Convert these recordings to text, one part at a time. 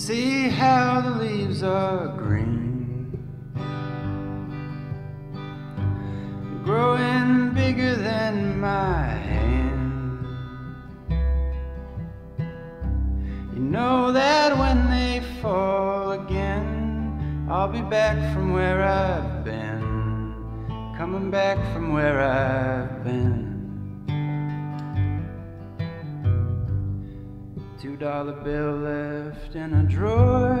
See how the leaves are green, growing bigger than my hand. You know that when they fall again, I'll be back from where I've been, coming back from where I've been. Two dollar bill left in a drawer.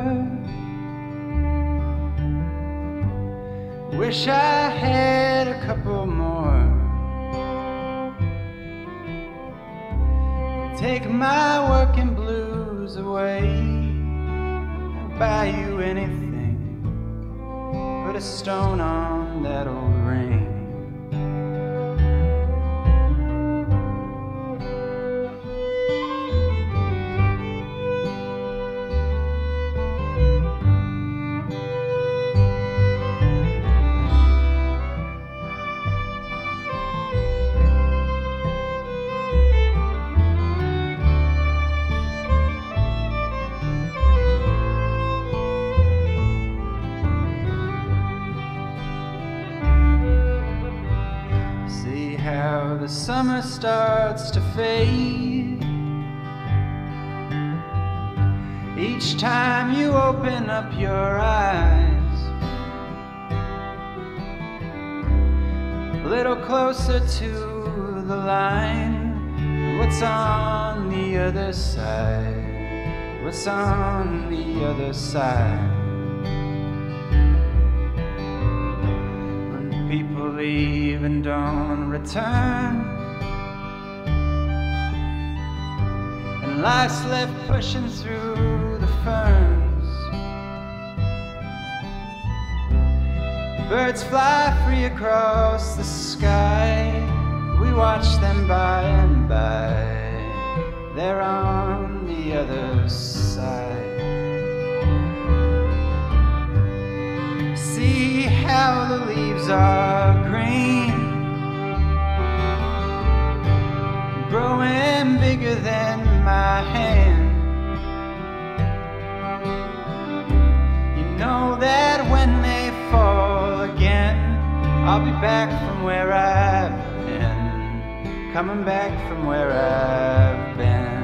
Wish I had a couple more. Take my working blues away and buy you anything. Put a stone on that old ring. The summer starts to fade. Each time you open up your eyes, a little closer to the line. What's on the other side? What's on the other side? Leave and don't return. And life's left pushing through the ferns. Birds fly free across the sky. We watch them by and by. They're on the other side. See how the leaves are bigger than my hand. You know that when they fall again, I'll be back from where I've been, coming back from where I've been.